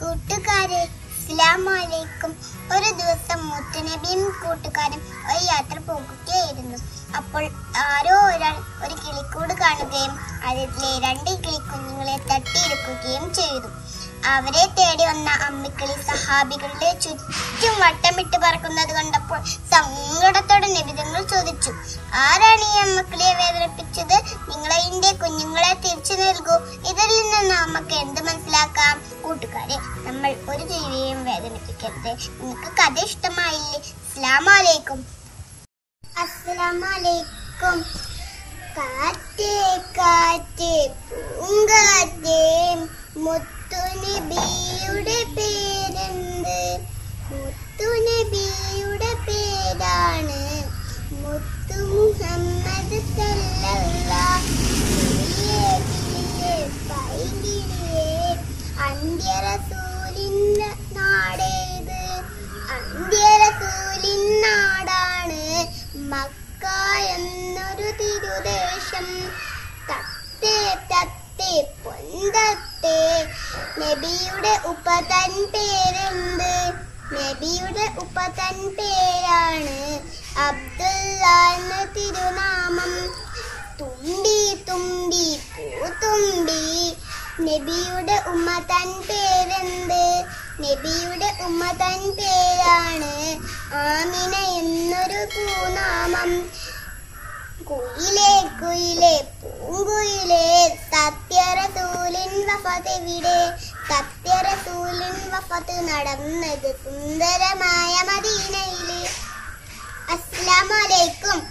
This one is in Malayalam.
കൂട്ടുകാരെ അസ്സലാമലൈക്കും ഒരു ദിവസം മുത്തുനബിയും കൂട്ടുകാരും ഒരു യാത്ര പോകുകയായിരുന്നു അപ്പോൾ ആരോ ഒരാൾ ഒരു കിളിക്കൂട് കാണുകയും അതിലെ രണ്ട് കിളിക്കുഞ്ഞുങ്ങളെ തട്ടിയെടുക്കുകയും ചെയ്തു. അവരെ തേടി വന്ന അമ്മിക്കിളി സഹാബികളുടെ ചുറ്റും വട്ടമിട്ട് പറക്കുന്നത് കണ്ടപ്പോൾ സങ്കടത്തോടെ നിബിധങ്ങൾ ചോദിച്ചു ആരാണ് ഈ അമ്മക്കിളിയെ വേദനിപ്പിച്ചത്? അതിന്റെ കുഞ്ഞുങ്ങളെ തിരിച്ചു നൽകൂ. ഇതിൽ നിന്ന് നമുക്ക് എന്ത് മനസ്സിലാക്കാം? കൂട്ടുകാരെ നമ്മൾ ഒരു ജീവിയെയും വേദനിപ്പിക്കരുത്. നിങ്ങൾക്ക് കഥ ഇഷ്ടമായില്ലേ അസ്സലാമലൈക്കും. അസ്സലാമലൈക്കും. കാറ്റ് കാറ്റേ. തിരുദേശം തത്തേ തത്തേ പൊന്തത്തേ. നബിയുടെ ഉപതൻ പേരെന്ത്? നബിയുടെ ഉപതൻ പേരാണ് അബ്ദുള്ള എന്ന തിരുനാമം. തുമ്പി തുമ്പി പൂത്തുമ്പി. നബിയുടെ ഉമ്മ തൻ പേരെന്ത്? നബിയുടെ ഉമ്മ തൻ പേരാണ് ആമിന എന്നൊരു പൂനാമം. കുയിലേ കുയിലേ തൂലിൻ സത്യറസൂലിൻ വഫത്ത് എവിടെ സത്യറസൂലിൻ വഫത് നടന്നത് സുന്ദരമായ മദീനയിലെ. അസ്സലാമു അലൈക്കും.